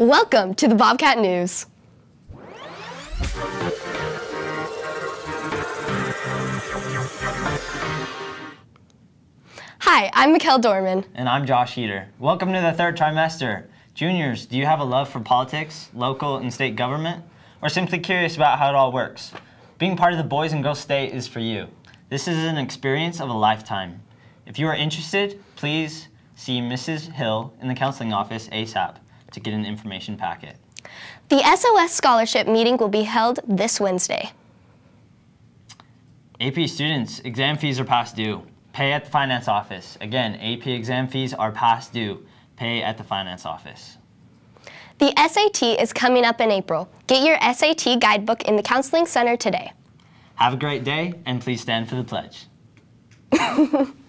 Welcome to the Bobcat News. Hi, I'm Mikkel Dorman. And I'm Josh Heater. Welcome to the third trimester. Juniors, do you have a love for politics, local and state government, or simply curious about how it all works? Being part of the Boys and Girls State is for you. This is an experience of a lifetime. If you are interested, please see Mrs. Hill in the counseling office ASAP to get an information packet. The SOS Scholarship meeting will be held this Wednesday. AP students, exam fees are past due. Pay at the finance office. Again, AP exam fees are past due. Pay at the finance office. The SAT is coming up in April. Get your SAT guidebook in the Counseling Center today. Have a great day, and please stand for the pledge.